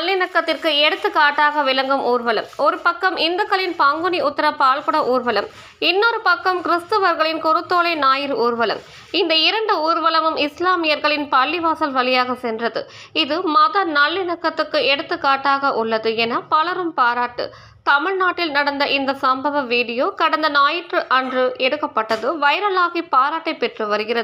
நல்லிணக்கத்திற்கு எடுத்துக்காட்டாக விளங்கும் ஊர்வலம். ஒரு பக்கம் இந்துக்களின் பங்குனி உத்தர பால்குட ஊர்வலம் இன்னொரு பக்கம் கிறிஸ்துவர்களின் குருத்தோலை ஞாயிறு ஊர்வலம். இந்த இரண்டு ஊர்வலமும் இஸ்லாமியர்களின் பள்ளிவாசல் வழியாக சென்றது. இது மத நல்லிணக்கத்துக்கு எடுத்துக்காட்டாக உள்ளது என பலரும் பாராட்டு. தமிழ்நாட்டில் நடந்த இந்த சம்பவ வீடியோ கடந்த ஞாயிற்று அன்று எடுக்கப்பட்டது. வைரலாகி பாராட்டை பெற்று வருகிறது.